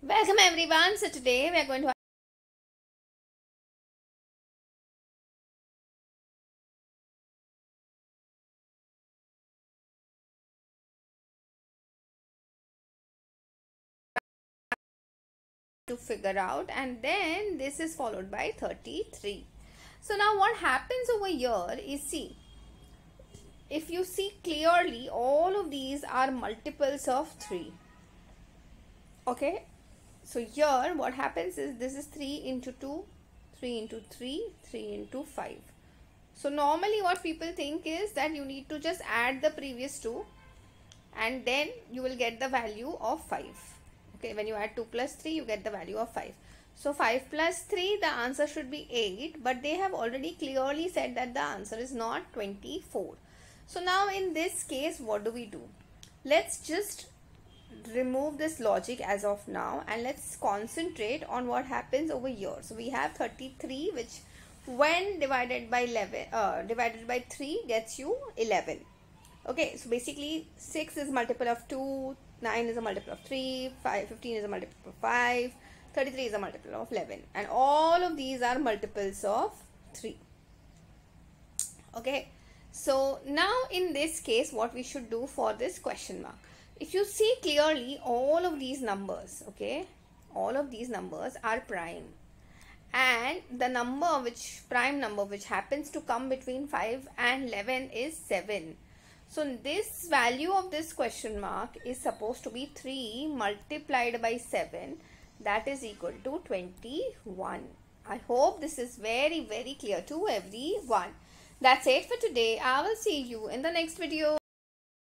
Welcome everyone. So today we are going to to figure out and then this is followed by 33. So now what happens over here is see if you see clearly all of these are multiples of 3 okay so here what happens is this is 3 into 2 3 into 3 3 into 5 so normally what people think is that you need to just add the previous two and then you will get the value of 5 okay when you add 2 plus 3 you get the value of 5 so 5 plus 3 the answer should be 8 but they have already clearly said that the answer is not 24 so now in this case what do we do? Let's just remove this logic as of now and let's concentrate on what happens over here. So we have 33 which when divided by 11 uh, divided by 3 gets you 11 okay so basically 6 is multiple of 2 9 is a multiple of 3 5 15 is a multiple of 5 33 is a multiple of 11 and all of these are multiples of 3 okay so now in this case what we should do for this question mark if you see clearly all of these numbers okay all of these numbers are prime. And the number which prime number which happens to come between 5 and 11 is 7 so this value of this question mark is supposed to be 3 multiplied by 7 that is equal to 21 i hope this is very very clear to everyone. That's it for today. I will see you in the next video